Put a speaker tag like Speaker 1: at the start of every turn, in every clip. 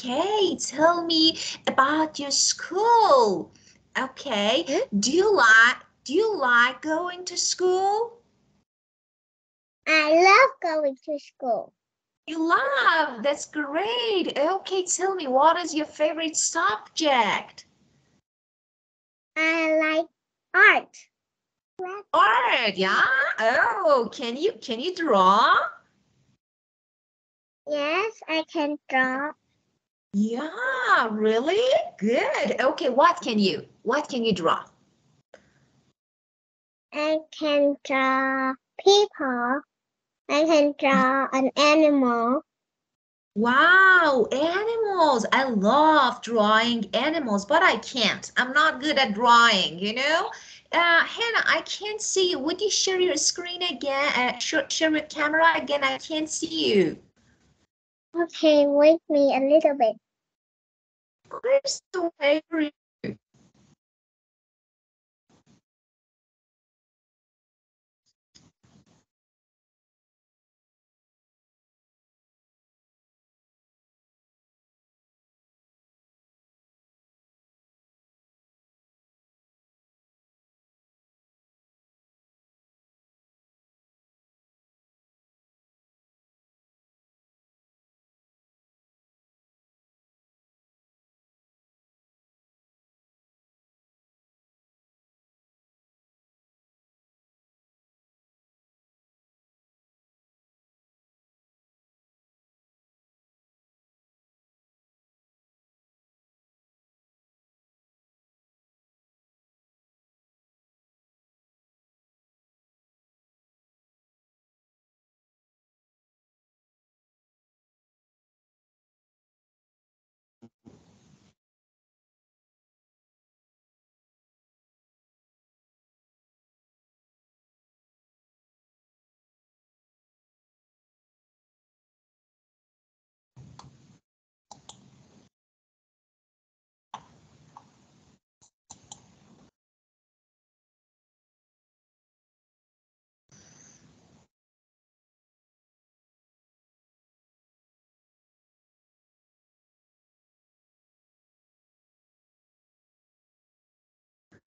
Speaker 1: Okay, tell me about your school. Okay,
Speaker 2: Hmm?
Speaker 1: do you like do you like going to school?
Speaker 2: I love going to school.
Speaker 1: You love, that's great. Okay, tell me what is your favorite subject?
Speaker 2: I like art.
Speaker 1: Art, yeah. Oh, can you can you draw?
Speaker 2: Yes, I can draw.
Speaker 1: Yeah, really? Good. Okay, what can you? What can you draw?
Speaker 2: I can draw people. I can draw an animal.
Speaker 1: Wow, animals. I love drawing animals, but I can't. I'm not good at drawing, you know? Uh, Hannah, I can't see you. Would you share your screen again? Uh, share, share your camera again? I can't see you.
Speaker 2: Okay, wait me a little bit.
Speaker 1: Where's the way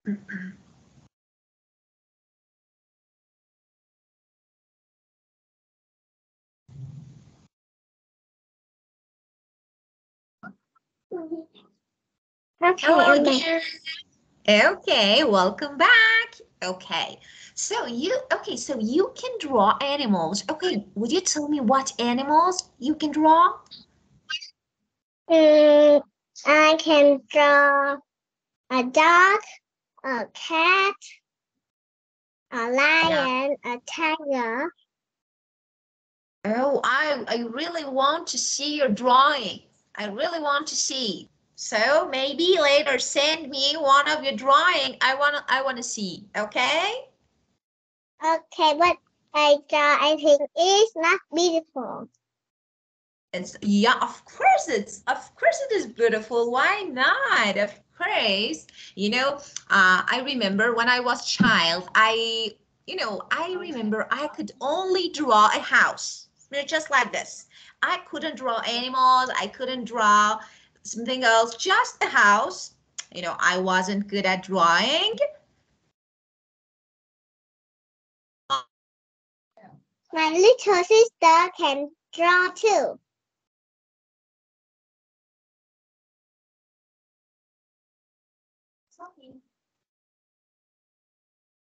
Speaker 2: Okay,
Speaker 1: Hello
Speaker 2: I'm back.
Speaker 1: again. Okay, welcome back. Okay, so you, okay, so you can draw animals. Okay, would you tell me what animals you can draw?
Speaker 2: Mm, I can draw a dog, a cat, a lion, a tiger.
Speaker 1: Oh, I, I really want to see your drawing. I really want to see. So maybe later send me one of your drawing. I want to, I want to see. Okay?
Speaker 2: Okay, what I draw, I think it's not beautiful.
Speaker 1: It's yeah, of course it's of course it is beautiful. Why not? Of course. You know, uh, I remember when I was child, I you know, I remember I could only draw a house. You know, just like this. I couldn't draw animals, I couldn't draw something else, just a house. You know, I wasn't good at drawing.
Speaker 2: My little sister can draw too.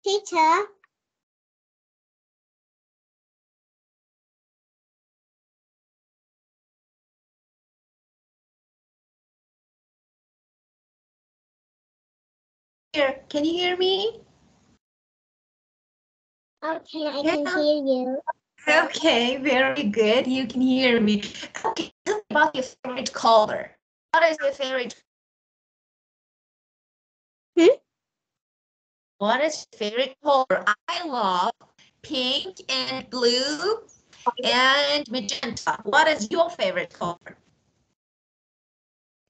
Speaker 2: Teacher,
Speaker 1: Here, can you hear me?
Speaker 2: okay, I can
Speaker 1: Yeah.
Speaker 2: hear you.
Speaker 1: Okay, very good. You can hear me. Okay, tell me about your favorite color. What is your favorite?
Speaker 2: Hmm?
Speaker 1: What is your favorite color? I love pink and blue and magenta. What is your favorite color?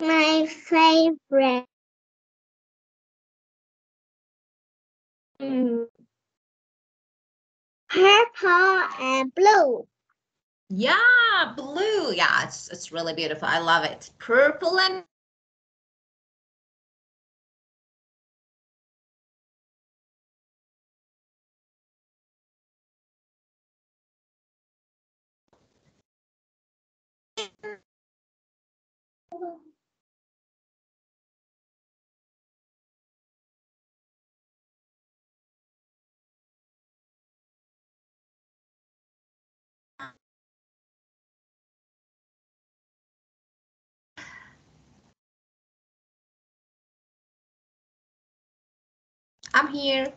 Speaker 2: My favorite. Mm, purple and blue.
Speaker 1: Yeah, blue. Yeah, it's it's really beautiful. I love it. Purple and I'm here.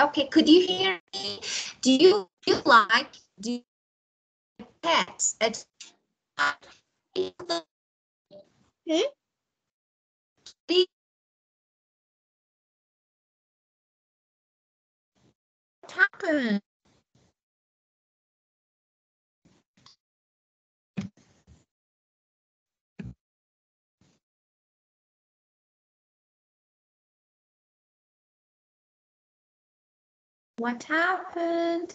Speaker 1: Okay, could you hear me? Do you, do you like do you pets? It's,
Speaker 3: Hmm?
Speaker 1: Happened? What happened?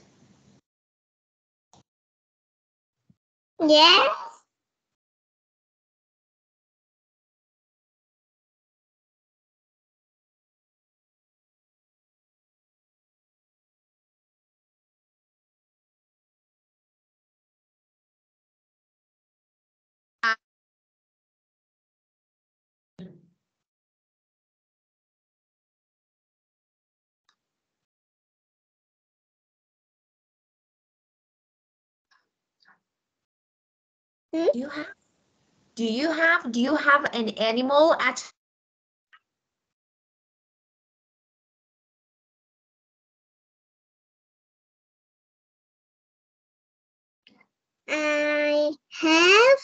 Speaker 3: Yes. Hmm?
Speaker 1: Do you have do you have do you have an animal at
Speaker 3: I have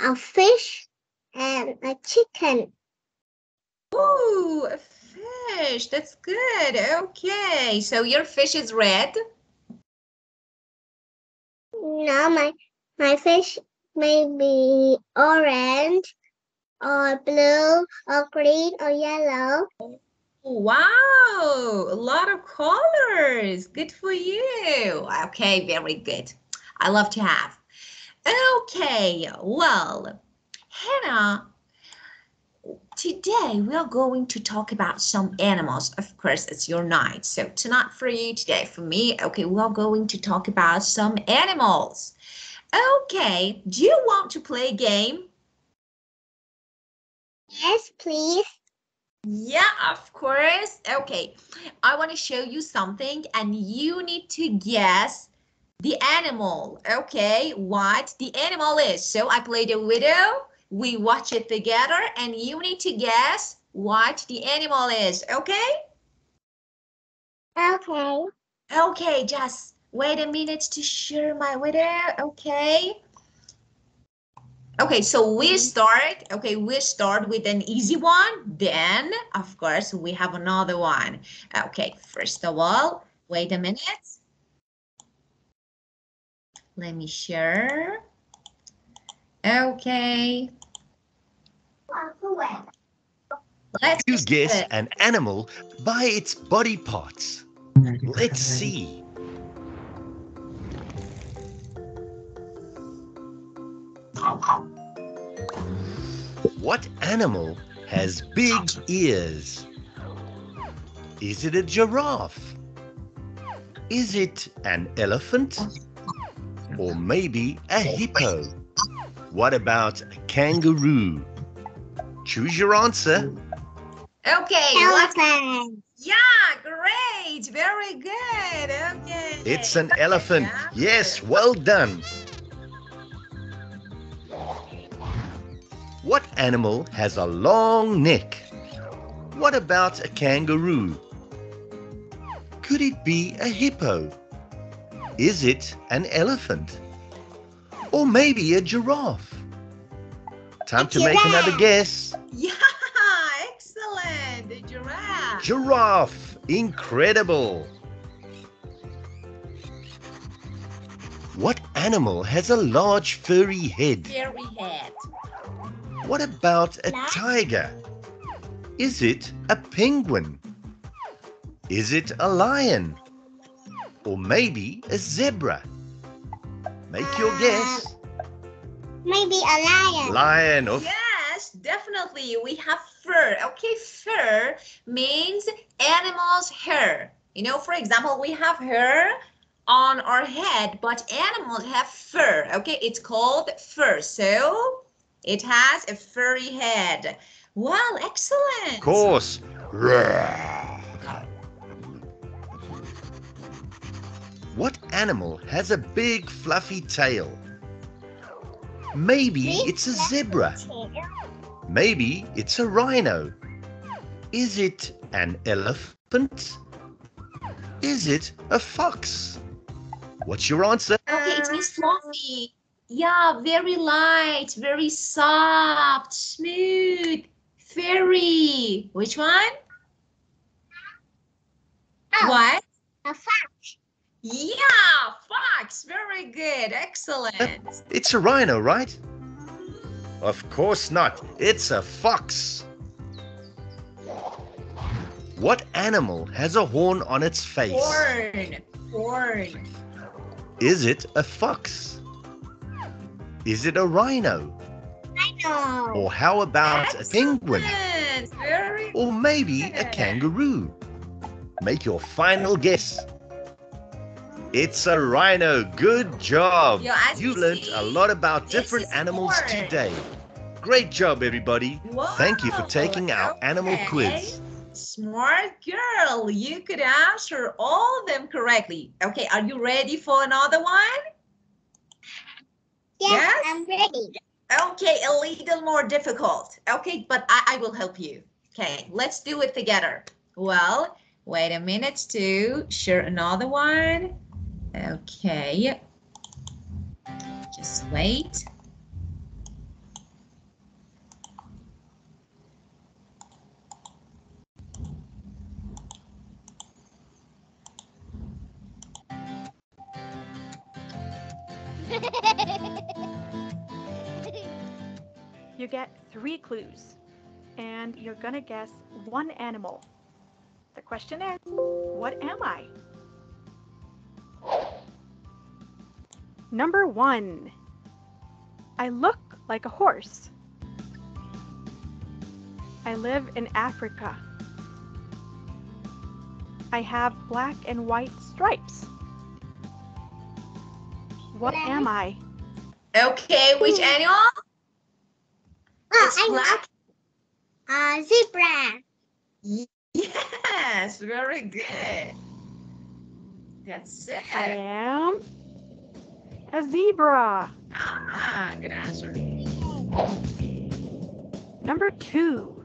Speaker 3: a fish and a chicken.
Speaker 1: Ooh, a fish. That's good. Okay. So your fish is red.
Speaker 3: No, my my fish may be orange or blue or green or yellow.
Speaker 1: Wow, a lot of colors. Good for you. Okay, very good. I love to have. Okay, well, Hannah, today we are going to talk about some animals. Of course, it's your night. So tonight for you, today for me, okay, we are going to talk about some animals. Okay, do you want to play a game?
Speaker 3: Yes, please.
Speaker 1: Yeah, of course. Okay, I want to show you something and you need to guess the animal. Okay, what the animal is. So I play the video, we watch it together and you need to guess what the animal is. Okay?
Speaker 3: Okay.
Speaker 1: Okay, just wait a minute to share my video. Okay. Okay, so we mm-hmm. start, okay, we start with an easy one. Then, of course, we have another one. Okay, first of all, wait a minute. Let me share. Okay, let's
Speaker 4: You guess
Speaker 1: put-
Speaker 4: an animal by its body parts. Let's see. What animal has big ears? Is it a giraffe? Is it an elephant? Or maybe a hippo? What about a kangaroo? Choose your answer.
Speaker 1: Okay.
Speaker 3: Elephant.
Speaker 1: Yeah, great, very good. Okay.
Speaker 4: It's an elephant. Yes, well done. What animal has a long neck? What about a kangaroo? Could it be a hippo? Is it an elephant? Or maybe a giraffe? Time
Speaker 3: A
Speaker 4: to make another guess.
Speaker 1: Yeah, excellent. The giraffe.
Speaker 4: Giraffe. Incredible. What animal has a large furry head?
Speaker 1: Hairy head.
Speaker 4: What about a
Speaker 3: Black.
Speaker 4: tiger? Is it a penguin? Is it a lion? Or maybe a zebra? Make your guess.
Speaker 3: Maybe a lion.
Speaker 4: Lion or
Speaker 1: Yes, definitely. We have fur. Okay, fur means animal's hair. You know, for example, we have hair on our head, but animals have fur. Okay, it's called fur. So it has a furry head. Wow, excellent.
Speaker 4: Of course. Roar. What animal has a big fluffy tail? Maybe it's a zebra. Maybe it's a rhino. Is it an elephant? Is it a fox? What's your answer?
Speaker 1: Okay, it means fluffy. Yeah, very light, very soft, smooth, fairy. Which one?
Speaker 3: Oh.
Speaker 1: What?
Speaker 3: A fox.
Speaker 1: Yeah, fox. Very good. Excellent.
Speaker 4: It's a rhino, right? Of course not. It's a fox. What animal has a horn on its face?
Speaker 1: Horn. Horn.
Speaker 4: Is it a fox? Is it a rhino?
Speaker 3: I know.
Speaker 4: Or how about a penguin?
Speaker 1: Very
Speaker 4: Or maybe a kangaroo? Make your final guess. It's a rhino. Good job.
Speaker 1: Yeah, as
Speaker 4: You
Speaker 1: you
Speaker 4: learned
Speaker 1: see,
Speaker 4: a lot about different animals
Speaker 1: horn.
Speaker 4: today. Great job, everybody. Thank you for taking our animal quiz.
Speaker 1: Smart girl. You could answer all of them correctly. Okay, are you ready for another one?
Speaker 3: Yes,
Speaker 1: Yes?
Speaker 3: I'm ready.
Speaker 1: Okay, a little more difficult. Okay, but I, I will help you. Okay, let's do it together. Well, wait a minute to share another one. Okay. Just wait.
Speaker 5: You get three clues, and you're gonna guess one animal. The question is, what am I? Number one, I look like a horse. I live in Africa. I have black and white stripes. What am I?
Speaker 1: Okay, which hmm. animal?
Speaker 3: Oh,
Speaker 1: It's
Speaker 3: I
Speaker 1: black.
Speaker 3: know. A zebra.
Speaker 1: Yes, very good. That's it.
Speaker 5: I am a zebra.
Speaker 1: Ah, good answer.
Speaker 5: Number two,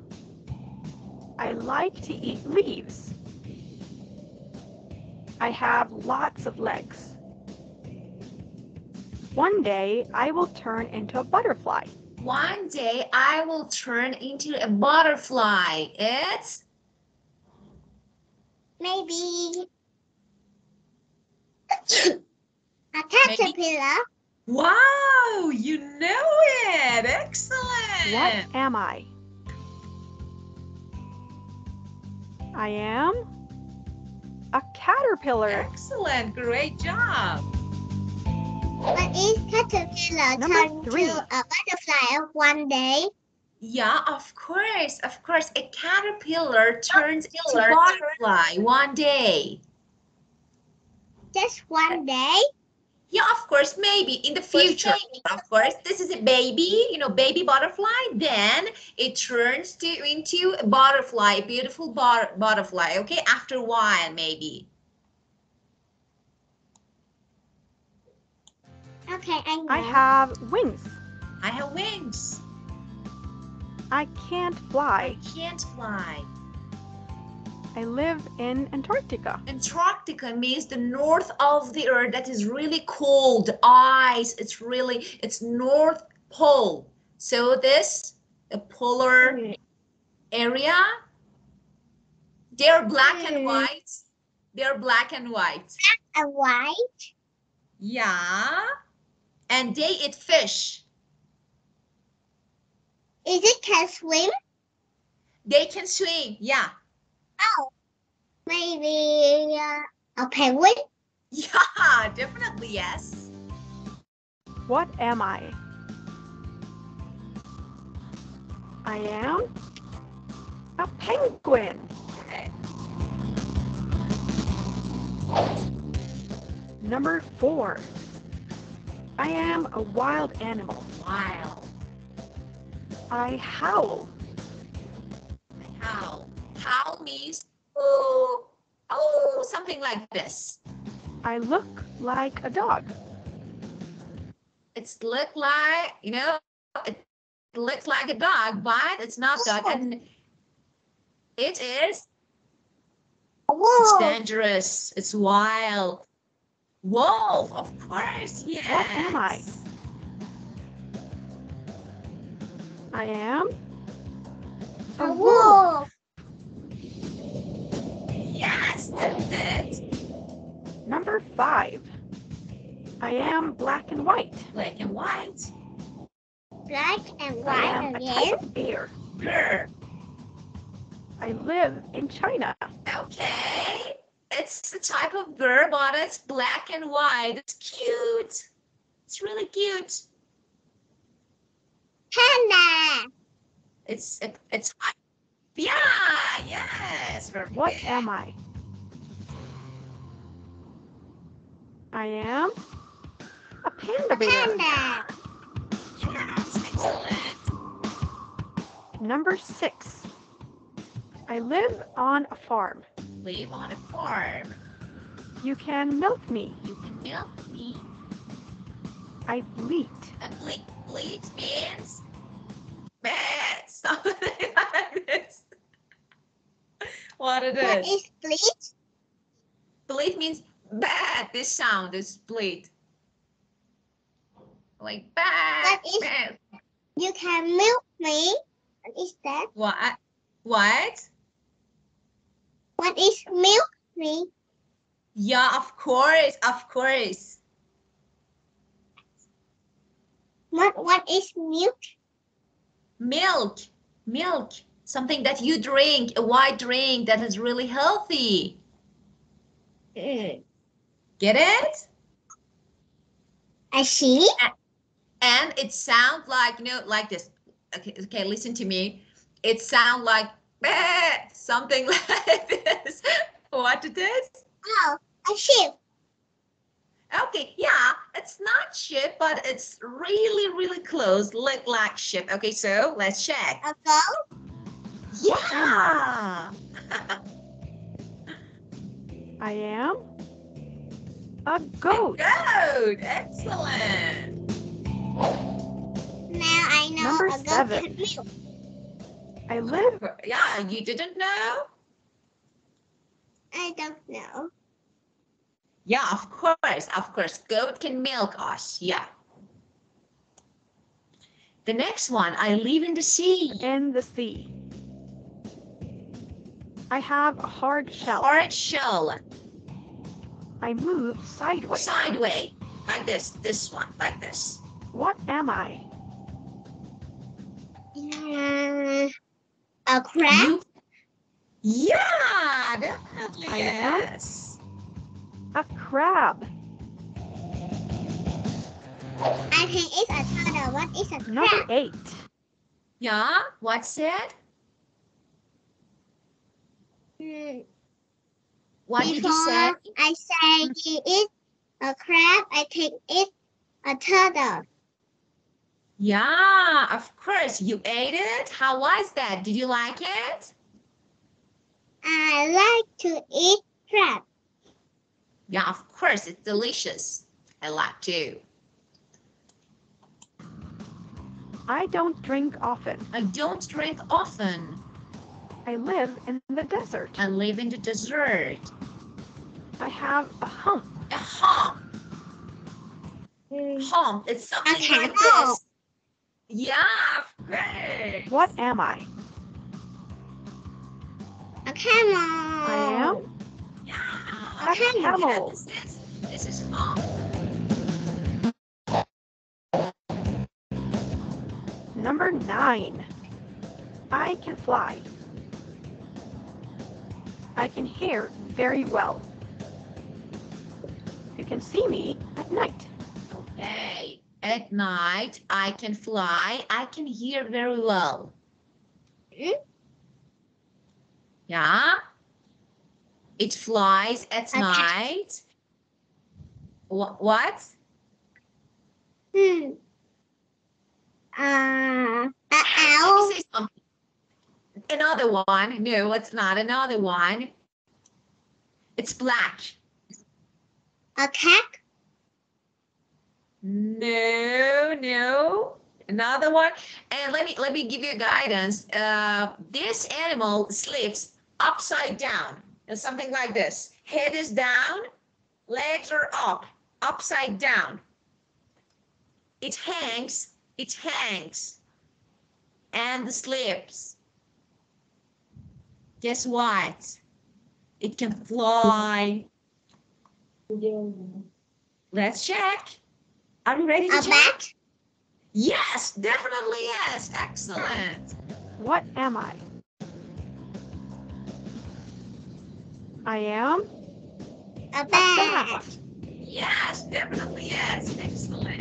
Speaker 5: I like to eat leaves. I have lots of legs. One day I will turn into a butterfly.
Speaker 1: One day I will turn into a butterfly. It's
Speaker 3: Maybe a caterpillar.
Speaker 1: wow, you know it. Excellent.
Speaker 5: What am I? I am a caterpillar.
Speaker 1: Excellent. Great job.
Speaker 3: But is caterpillar
Speaker 5: Number
Speaker 3: turn
Speaker 5: three.
Speaker 3: to a butterfly one day?
Speaker 1: Yeah, of course. Of course. A caterpillar turns into a butterfly one day.
Speaker 3: Just one day?
Speaker 1: Yeah, of course, maybe in the future. Of course, this is a baby, you know, baby butterfly. Then it turns to into a butterfly, a beautiful bar- butterfly. Okay, after a while, maybe.
Speaker 3: Okay, I know.
Speaker 5: I have wings.
Speaker 1: I have wings.
Speaker 5: I can't fly.
Speaker 1: I can't fly.
Speaker 5: I live in Antarctica.
Speaker 1: Antarctica means the north of the earth that is really cold, ice. It's really it's North Pole. So this a polar area. They're black and
Speaker 3: Hmm.
Speaker 1: white. They're black and white.
Speaker 3: A white?
Speaker 1: Yeah. And they eat fish.
Speaker 3: Is it can swim?
Speaker 1: They can swim. Yeah.
Speaker 3: Oh, maybe uh, a penguin?
Speaker 1: Yeah, definitely yes.
Speaker 5: What am I? I am a penguin.
Speaker 1: Okay.
Speaker 5: Number four. I am a wild animal.
Speaker 1: Wild.
Speaker 5: I howl.
Speaker 1: Howl. Howl means oh, oh, something like this.
Speaker 5: I look like a dog.
Speaker 1: It's look like you know, it looks like a dog, but it's not dog, and it is. It's dangerous. It's wild. Wolf, of course. Yes.
Speaker 5: What am I? I am
Speaker 3: A wolf.
Speaker 1: Yes, that's it.
Speaker 5: number five. I am black and white.
Speaker 1: Black and white.
Speaker 3: Black and white
Speaker 5: I am
Speaker 3: white
Speaker 5: a type of bear.
Speaker 1: Grr.
Speaker 5: I live in China.
Speaker 1: Okay. It's the type of bird, but it's black and white. It's cute. It's really cute.
Speaker 3: Panda.
Speaker 1: It's it, it's yeah, yes. very
Speaker 5: What am I? I am a panda bear.
Speaker 3: Panda.
Speaker 1: Yes.
Speaker 5: Number six. I live on a farm.
Speaker 1: Live on a farm.
Speaker 5: You can milk me.
Speaker 1: You can milk me.
Speaker 5: I bleat.
Speaker 1: And bleat, bleat means bad. Something like this. What it
Speaker 3: What
Speaker 1: is?
Speaker 3: is bleach?
Speaker 1: Bleat means bad. This sound is bleat. Like bad.
Speaker 3: What is-
Speaker 1: bad.
Speaker 3: You can milk me. What is that?
Speaker 1: What? What?
Speaker 3: What is milk me?
Speaker 1: Yeah, of course, of course.
Speaker 3: What what is milk?
Speaker 1: Milk, milk, something that you drink, a white drink that is really healthy. Mm. Get it?
Speaker 3: I see.
Speaker 1: And it sounds like, you know, like this. Okay, okay, listen to me. It sounds like "Bah," something like this. What it is?
Speaker 3: Oh, a sheep.
Speaker 1: Okay, yeah, it's not ship, but it's really, really close. Look like ship. Okay, so let's check.
Speaker 3: A goat.
Speaker 1: Yeah.
Speaker 5: I am a goat.
Speaker 1: Good. Excellent.
Speaker 3: Now I know
Speaker 5: Number
Speaker 3: a goat
Speaker 5: seven.
Speaker 3: can milk.
Speaker 5: I live
Speaker 1: Yeah, you didn't know?
Speaker 3: I don't know.
Speaker 1: Yeah, of course, of course. Goat can milk us. Yeah. The next one, I live in the sea.
Speaker 5: in the sea. I have a hard shell.
Speaker 1: Hard shell.
Speaker 5: I move sideways.
Speaker 1: Sideways. Like this. This one. Like this.
Speaker 5: What am I?
Speaker 3: Uh, a crab.
Speaker 1: You- Yeah, definitely.
Speaker 5: I.
Speaker 1: Yes.
Speaker 5: A crab.
Speaker 3: I think it's a turtle. What is a crab?
Speaker 5: Number eight.
Speaker 1: Yeah, what's it?
Speaker 3: Mm,
Speaker 1: What did you say?
Speaker 3: I say it a crab. I think it's a turtle.
Speaker 1: Yeah, of course. You ate it. How was that? Did you like it?
Speaker 3: I like to eat crab.
Speaker 1: Yeah, of course. It's delicious. I like too.
Speaker 5: I don't drink often.
Speaker 1: I don't drink often.
Speaker 5: I live in the desert.
Speaker 1: I live in the desert.
Speaker 5: I have a hump.
Speaker 1: A hump.
Speaker 3: Mm,
Speaker 1: Hump. It's something like this. Yeah.
Speaker 5: What am I?
Speaker 3: A camel.
Speaker 5: I am
Speaker 1: Yeah.
Speaker 5: a camel.
Speaker 1: This is, this is hump.
Speaker 5: Number nine. I can fly. I can hear very well. you can see me at night.
Speaker 1: Hey, at night I can fly. I can hear very well.
Speaker 3: Hmm?
Speaker 1: Yeah. It flies at
Speaker 3: Okay.
Speaker 1: night. Wha- What?
Speaker 3: Hmm. Uh, owl.
Speaker 1: say something. Another one. No, it's not another one. It's black.
Speaker 3: A cat.
Speaker 1: No, no. Another one. And let me let me give you guidance. Uh, this animal sleeps upside down. It's something like this. Head is down, legs are up, upside down. It hangs, it hangs, and sleeps. Guess what? It can fly. Let's check. Are you ready to
Speaker 3: A
Speaker 1: check?
Speaker 3: bat.
Speaker 1: Yes, definitely yes. Excellent.
Speaker 5: What am I? I am
Speaker 3: A
Speaker 5: a
Speaker 3: bat.
Speaker 5: bat.
Speaker 1: Yes, definitely yes. Excellent.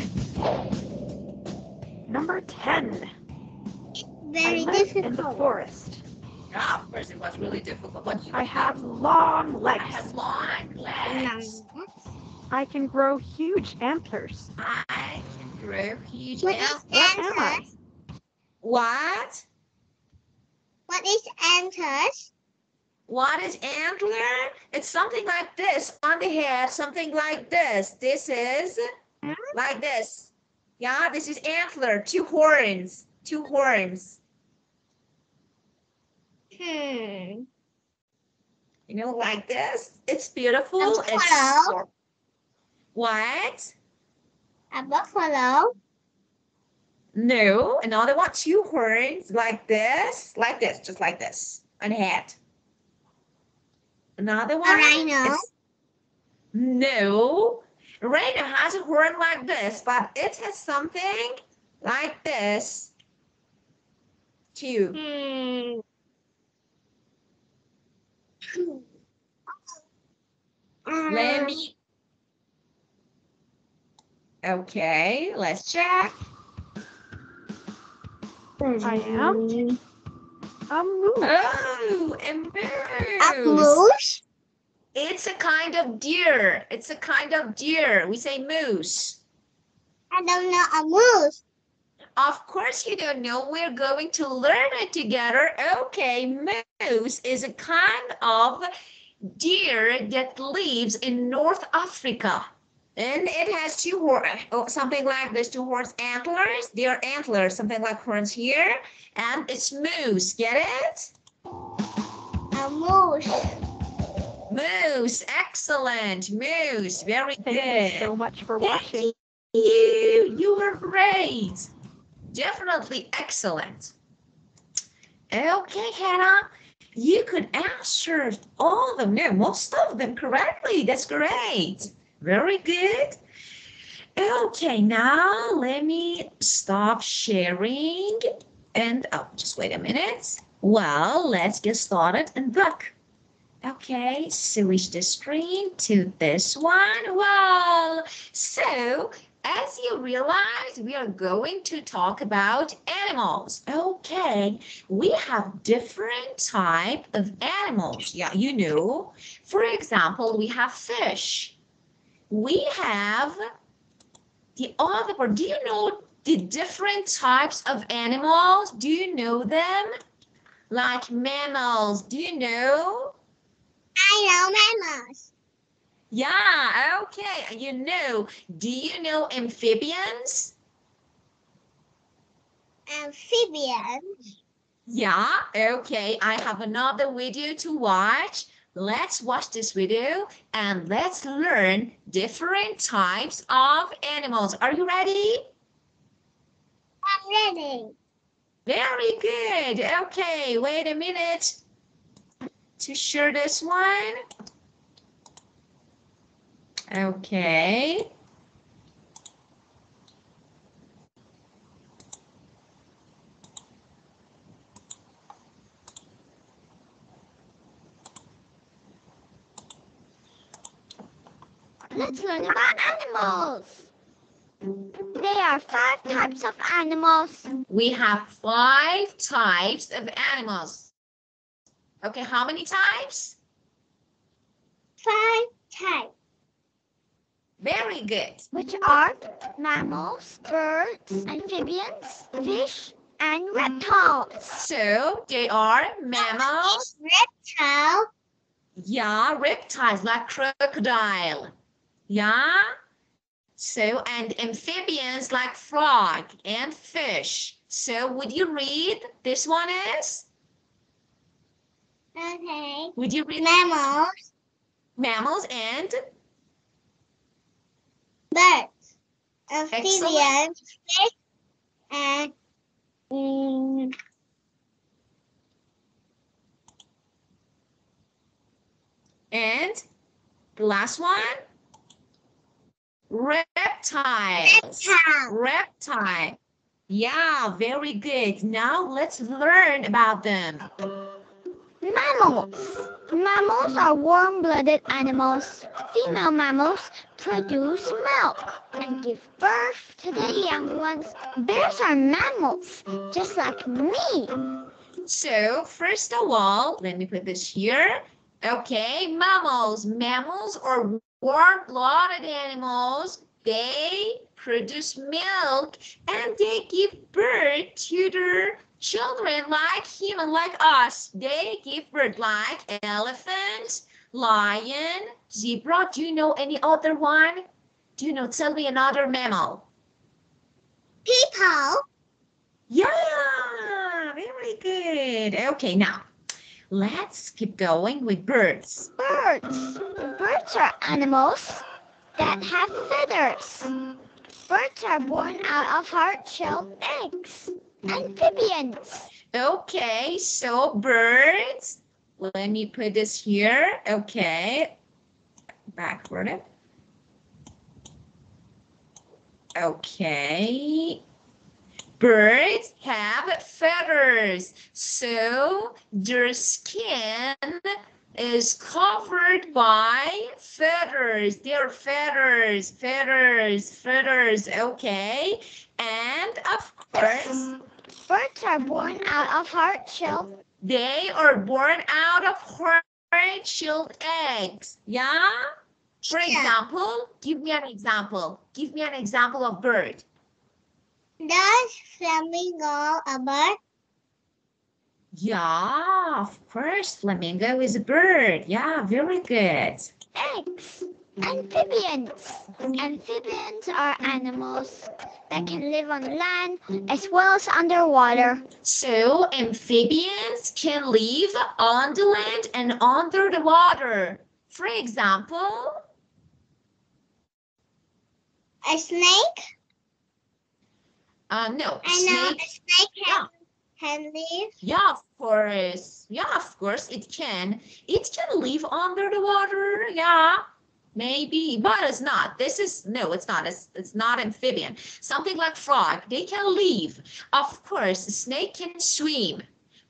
Speaker 5: Number 10.
Speaker 3: Very
Speaker 5: I live in the forest.
Speaker 1: Yeah, of course it was really difficult, but
Speaker 5: I have long legs.
Speaker 1: I
Speaker 5: legs.
Speaker 1: have long legs.
Speaker 5: I can grow huge antlers.
Speaker 1: I can grow huge
Speaker 3: What
Speaker 1: nails.
Speaker 3: is
Speaker 5: What am I?
Speaker 3: antlers?
Speaker 1: What?
Speaker 3: What is antlers?
Speaker 1: What is antler? It's something like this on the head, something like this. This is like this. Yeah, this is antler, two horns, two horns.
Speaker 3: Hmm.
Speaker 1: You know, like this. It's beautiful.
Speaker 3: A
Speaker 1: It's
Speaker 3: buffalo.
Speaker 1: What?
Speaker 3: A buffalo.
Speaker 1: No, another one, two horns, like this, like this, just like this, and head. Another one.
Speaker 3: A rhino.
Speaker 1: It's- No, rhino has a horn like this, but it has something like this too.
Speaker 3: Hmm.
Speaker 1: Let
Speaker 3: Um,
Speaker 1: me. Okay, let's check.
Speaker 5: I am a moose.
Speaker 1: Oh, a
Speaker 3: A
Speaker 1: moose.
Speaker 3: moose.
Speaker 1: It's a kind of deer. It's a kind of deer. We say moose.
Speaker 3: I don't know a moose.
Speaker 1: Of course, you don't know. We're going to learn it together. Okay, moose is a kind of deer that lives in North Africa. And it has two horns, oh, something like this, two horns antlers. They are antlers, something like horns here. And it's moose. Get it?
Speaker 3: A moose.
Speaker 1: Moose. Excellent. Moose. Very
Speaker 5: Thank
Speaker 1: good.
Speaker 5: Thank you so much for
Speaker 1: Thank
Speaker 5: watching.
Speaker 1: you. You were great. Definitely excellent. Okay, Hannah, you could answer all of them, no, most of them correctly. That's great. Very good. Okay, now let me stop sharing. And oh, just wait a minute. Well, let's get started and look. Okay, switch the screen to this one. Well, so as you realize, we are going to talk about animals. Okay, we have different type of animals. Yeah, you know. For example, we have fish. We have the other part. Do you know the different types of animals? Do you know them? Like mammals. Do you know?
Speaker 3: I know mammals.
Speaker 1: Yeah, okay. You know, do you know amphibians?
Speaker 3: Amphibians.
Speaker 1: Yeah, okay. I have another video to watch. Let's watch this video and let's learn different types of animals. Are you ready?
Speaker 3: I'm ready.
Speaker 1: Very good. Okay, wait a minute to share this one. Okay.
Speaker 3: Let's learn about animals. There are five types of animals.
Speaker 1: We have five types of animals. Okay, how many types?
Speaker 3: Five types,
Speaker 1: Very good.
Speaker 3: which are mammals, birds, amphibians, fish, and reptiles.
Speaker 1: So they are mammals,
Speaker 3: Reptile,
Speaker 1: yeah, reptiles like crocodile, yeah. So and amphibians like frog and fish. So would you read this one is?
Speaker 3: okay.
Speaker 1: Would you read
Speaker 3: Mammals,
Speaker 1: mammals and
Speaker 3: birds, amphibians, fish, and mm,
Speaker 1: and the last one? Reptiles.
Speaker 3: reptile.
Speaker 1: Reptile. Yeah, very good. Now let's learn about them.
Speaker 3: Mammals. Mammals are warm-blooded animals. Female mammals produce milk and give birth to their young ones. Bears are mammals, just like me.
Speaker 1: So first of all, let me put this here. Okay, mammals. Mammals are warm-blooded animals. They produce milk and they give birth to their children like human, like us. They give birth like elephant, lion, zebra. Do you know any other one? Do you know? Tell me another mammal.
Speaker 3: People.
Speaker 1: Yeah, very good. Okay, now let's keep going with birds.
Speaker 3: Birds. Birds are animals that have feathers. Birds are born out of hard-shelled eggs. Amphibians.
Speaker 1: Okay, so birds. Let me put this here. Okay, backward. Okay. Birds have feathers, so their skin is covered by feathers. Their feathers, feathers, feathers. Okay, and of course,
Speaker 3: Birds are born out of hard-shelled
Speaker 1: they are born out of hard-shelled eggs. Yeah? For
Speaker 3: Yeah.
Speaker 1: example, give me an example. Give me an example of bird.
Speaker 3: Does flamingo a bird?
Speaker 1: Yeah, of course, flamingo is a bird. Yeah, very good.
Speaker 3: Eggs. Amphibians. Amphibians are animals that can live on land as well as underwater.
Speaker 1: So amphibians can live on the land and under the water. For example,
Speaker 3: A snake?
Speaker 1: uh, no,
Speaker 3: I know a snake can, can live.
Speaker 1: Yeah, of course. Yeah, of course it can. It can live under the water. Yeah, maybe, but it's not. This is no, it's not. It's, it's not amphibian. Something like frog, they can live. Of course, snake can swim,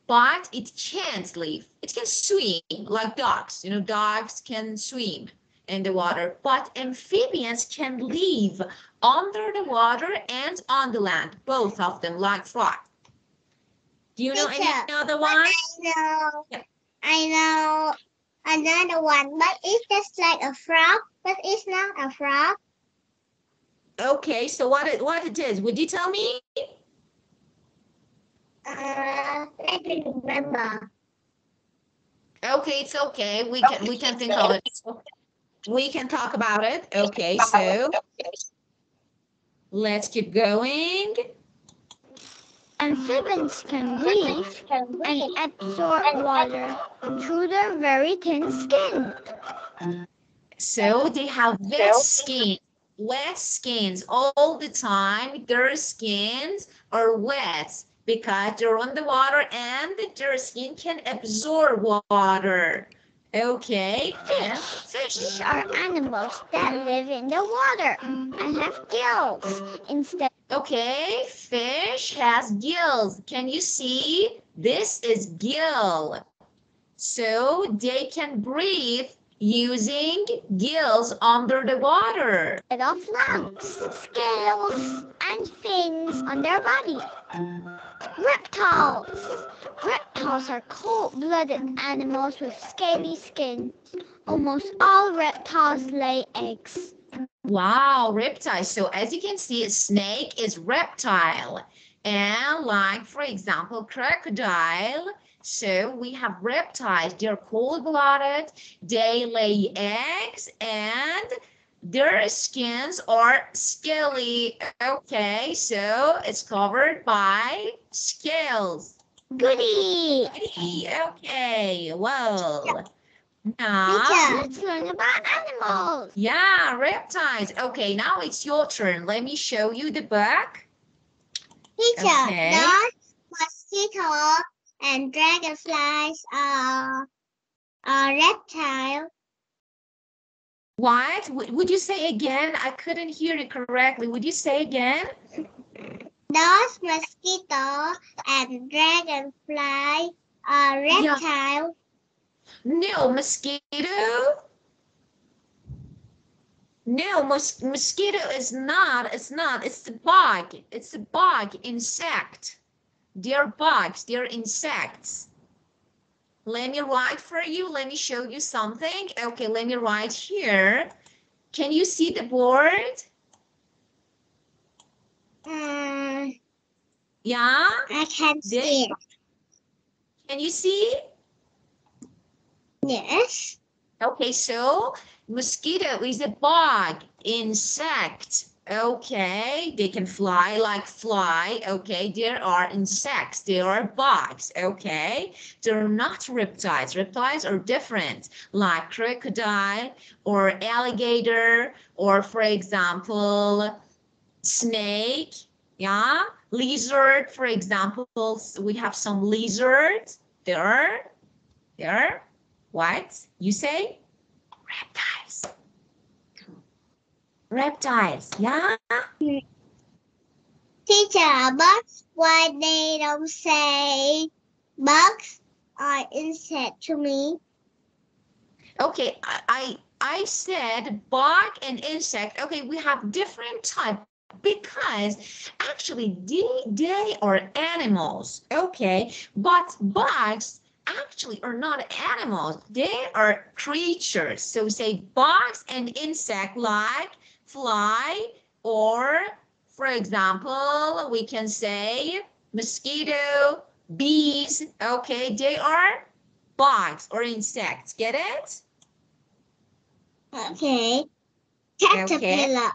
Speaker 1: but it can't live. It can swim like dogs. You know, dogs can swim in the water, but amphibians can live under the water and on the land, both of them, like frog. Do you know any other one?
Speaker 3: I know.
Speaker 1: Yeah.
Speaker 3: I know another one, but it's just like a frog, but it's not a frog.
Speaker 1: Okay, so what it what it is? Would you tell me?
Speaker 3: Uh, I don't remember.
Speaker 1: Okay, it's okay. We can we can think of it. We can talk about it. Okay, so let's keep going.
Speaker 3: Amphibians can breathe and absorb water through their very thin skin.
Speaker 1: So they have wet skin, wet skins all the time. Their skins are wet because they're on the water and their skin can absorb water. Okay,
Speaker 3: Fish
Speaker 1: fish.
Speaker 3: are animals that live in the water and have gills instead.
Speaker 1: Okay, fish has gills. Can you see? This is gill. So they can breathe using gills under the water.
Speaker 3: Little flaps, scales, and fins on their body. Reptiles. Reptiles are cold-blooded animals with scaly skin. Almost all reptiles lay eggs.
Speaker 1: Wow, reptile. So as you can see, a snake is reptile. And like, for example, crocodile. So we have reptiles. They're cold-blooded. They lay eggs and their skins are scaly. Okay, so it's covered by scales.
Speaker 3: Goody!
Speaker 1: Okay, well. Now,
Speaker 3: Let's learn about animals.
Speaker 1: yeah, reptiles. Okay, now it's your turn. Let me show you the book.
Speaker 2: Teacher,
Speaker 1: Okay.
Speaker 2: dogs, mosquito, and dragonflies are are reptile.
Speaker 1: What? Would you say again? I couldn't hear it correctly. Would you say again?
Speaker 2: Dogs, mosquito, and dragonfly are
Speaker 1: Yeah. No, mosquito. No, mos- mosquito is not. It's not. It's the bug. It's the bug insect. They're bugs. They're insects. Let me write for you. Let me show you something. Okay, let me write here. Can you see the board?
Speaker 2: Um,
Speaker 1: Yeah?
Speaker 2: I can see it.
Speaker 1: Can you see?
Speaker 2: Yes.
Speaker 1: Okay, so mosquito is a bug, insect. Okay, they can fly like fly. Okay, there are insects, there are bugs. Okay, they're not reptiles. Reptiles are different, like crocodile or alligator, or for example, snake. Yeah, lizard, for example, we have some lizards. There, there. What? You say? Reptiles. Reptiles, yeah?
Speaker 2: Teacher, but why they don't say bugs are insect to me?
Speaker 1: Okay, I, I I said bug and insect. Okay, we have different type because actually they, they are animals. Okay, but bugs actually are not animals. They are creatures. So say bugs and insect like fly or for example, we can say mosquito, bees. Okay, they are bugs or insects. Get it?
Speaker 2: Okay. Caterpillar.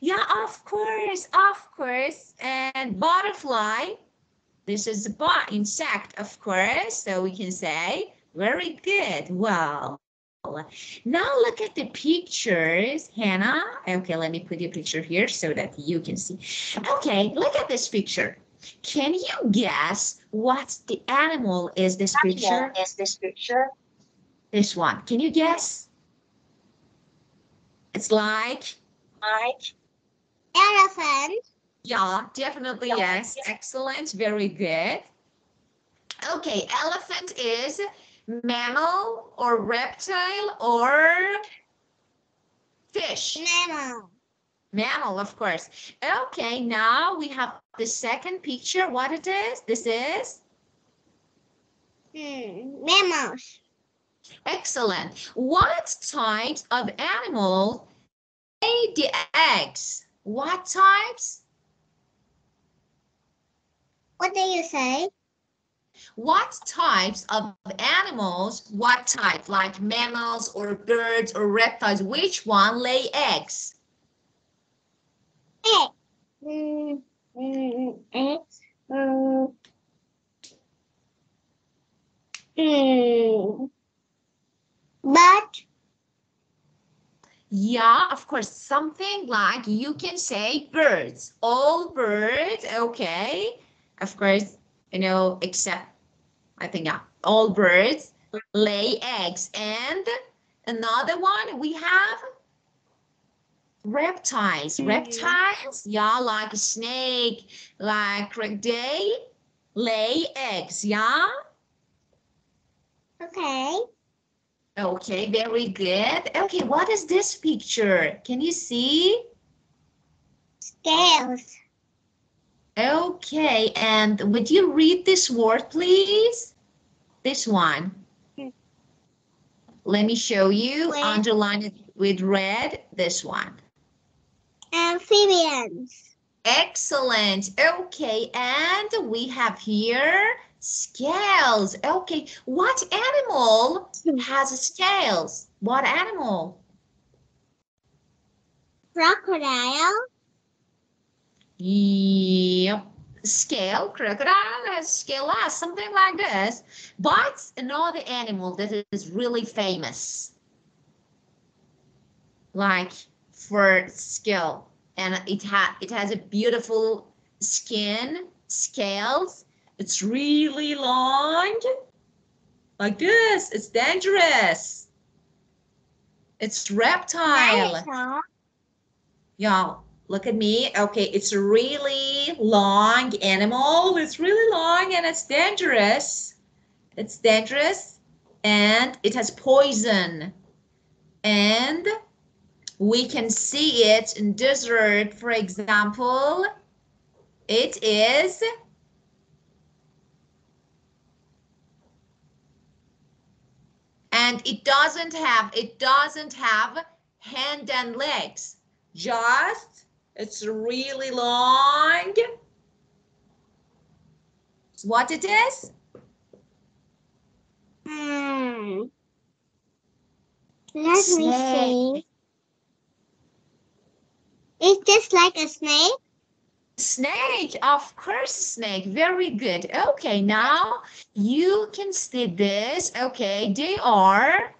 Speaker 1: Yeah, of course, of course. And butterfly, this is a bot insect, of course. So we can say, very good. Well, now look at the pictures, Hannah. Okay, let me put your picture here so that you can see. Okay, look at this picture. Can you guess what the animal is this picture?
Speaker 2: Is this picture?
Speaker 1: This one. Can you guess? It's like
Speaker 2: Like elephant.
Speaker 1: Yeah, definitely
Speaker 2: Yeah.
Speaker 1: yes. Excellent. Very good. Okay, elephant is mammal or reptile or fish.
Speaker 2: Mammal.
Speaker 1: Mammal, of course. Okay, now we have the second picture. What it is? This is
Speaker 2: Hmm. Mammals.
Speaker 1: excellent. What types of animals lay the eggs? What types?
Speaker 2: What do you say?
Speaker 1: What types of animals, what type, like mammals or birds or reptiles, which one lay eggs?
Speaker 2: Egg. Hmm. Hmm. Egg. Hmm. Hmm. But
Speaker 1: Yeah, of course, something like you can say birds. All birds, okay. Of course, you know, except, I think, yeah, all birds lay eggs. And another one we have reptiles.
Speaker 2: Mhm.
Speaker 1: Reptiles, yeah, like a snake, like they lay eggs, yeah?
Speaker 2: okay.
Speaker 1: Okay, very good. Okay, what is this picture? Can you see?
Speaker 2: Scales.
Speaker 1: Okay, and would you read this word, please? This one.
Speaker 2: Hmm.
Speaker 1: Let me show you.
Speaker 2: Where?
Speaker 1: Underline it with red. This one.
Speaker 2: Amphibians.
Speaker 1: Excellent. Okay, and we have here scales. Okay, what animal has scales? What animal?
Speaker 2: Crocodile.
Speaker 1: Yep. Scale, crocodile has scale, something like this. But another animal that is really famous. Like for scale. And it ha it has a beautiful skin, scales. It's really long. Like this. It's dangerous. It's reptile.
Speaker 2: Dinosaur.
Speaker 1: Look at me. Okay, it's a really long animal. It's really long and it's dangerous. It's dangerous and it has poison. And we can see it in desert, for example. It is and it doesn't have it doesn't have hand and legs just it's really long what it is
Speaker 2: Hmm. Let me
Speaker 1: Snake.
Speaker 2: see. It's just like a snake.
Speaker 1: snake of course snake very good okay now you can see this okay they are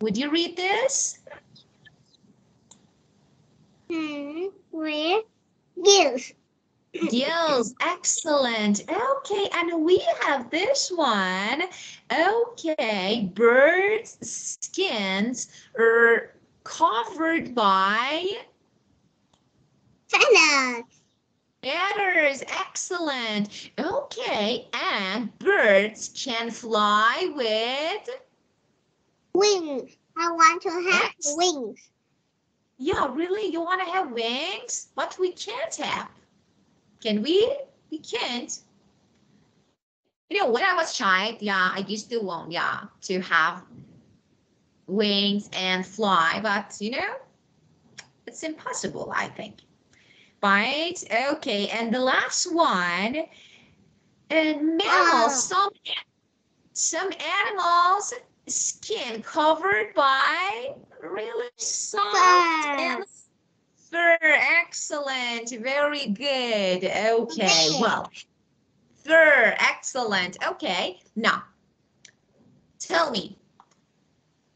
Speaker 1: would you read this
Speaker 2: Hmm. Where? Gills.
Speaker 1: Gills, excellent. Okay, and we have this one. Okay, birds' skins are covered by
Speaker 2: Feathers.
Speaker 1: feathers. Excellent. Okay, and birds can fly with.
Speaker 2: Wings. I want to have
Speaker 1: Yes.
Speaker 2: wings.
Speaker 1: Yeah, really? You want to have wings? But we can't have. Can we? We can't. You know, when I was child, yeah, I used to want, yeah, to have wings and fly, but you know, it's impossible, I think. Right? Okay, and the last one, and mammals,
Speaker 2: Ah.
Speaker 1: some some animals skin covered by really soft and fur. Excellent, very good. Okay, well, fur, excellent. Okay, now tell me.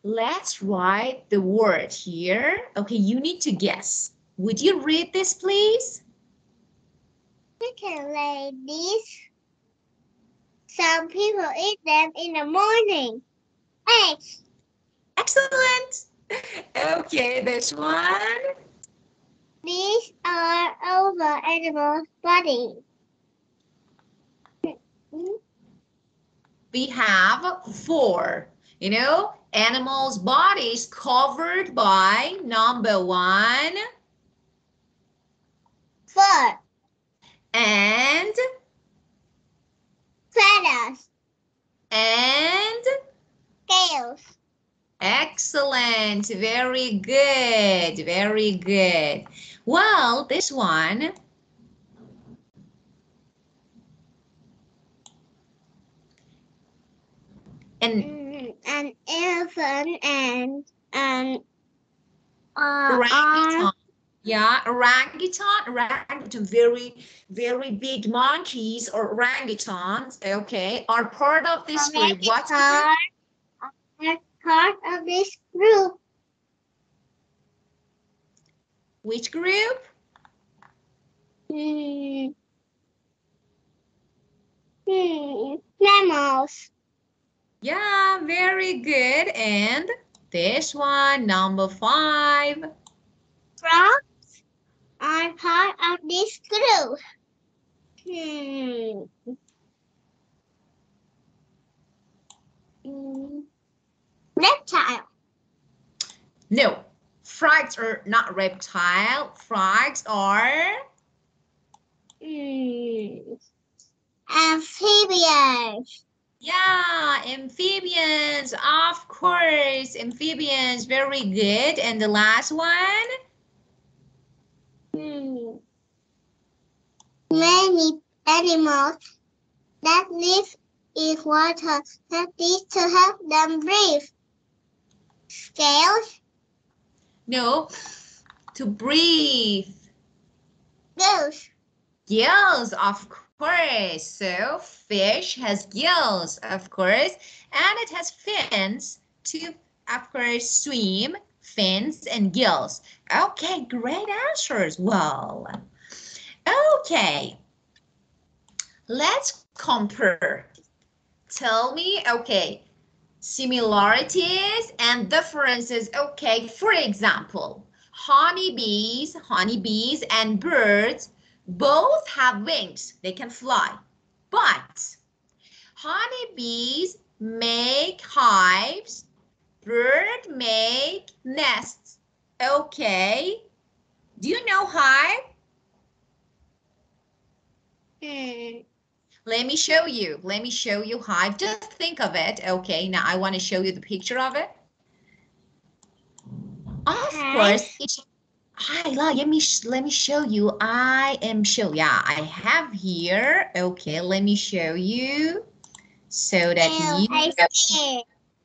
Speaker 1: Let's write the word here. Okay, you need to guess. Would you read this, please?
Speaker 2: Chicken ladies. Some people eat them in the morning.
Speaker 1: Excellent. Okay, this one.
Speaker 2: These are over animals' body.
Speaker 1: We have four. You know, animals' bodies covered by number one
Speaker 2: Fur.
Speaker 1: and
Speaker 2: Feathers.
Speaker 1: and
Speaker 2: Scales.
Speaker 1: excellent. Very good. Very good. Well, this one. And
Speaker 2: Mm, an elephant and an uh,
Speaker 1: orangutan. Yeah, orangutan, orangutan, very, very big monkeys or orangutans, okay, are part of this group. What's the
Speaker 2: are are part of this group.
Speaker 1: Which group?
Speaker 2: Hmm. Hmm. Mammals.
Speaker 1: Yeah, very good. And this one, number five.
Speaker 2: Frogs are part of this group. Hmm. Mm, reptile.
Speaker 1: No, frogs are not reptile. Frogs are
Speaker 2: Mm, amphibians.
Speaker 1: yeah, amphibians. Of course, amphibians. Very good. And the last one.
Speaker 2: Hmm. Many animals that live in water that need to help them breathe. Scales,
Speaker 1: No, to breathe.
Speaker 2: gills,
Speaker 1: Gills, of course. So fish has gills, of course, and it has fins to, of course, swim. Fins and gills. Okay, great answers. Well, okay. Let's compare. Tell me, okay, similarities and differences. Okay, for example, honeybees, honeybees and birds both have wings. They can fly. But honeybees make hives, bird make nests. Okay. Do you know hive?
Speaker 2: Hmm.
Speaker 1: Let me show you. Let me show you hive. Just think of it. Okay, now I want to show you the picture of it. Of
Speaker 2: Okay.
Speaker 1: course, it's Hi, let me let me show you. I am show. Yeah, I have here. Okay, let me show you so that you.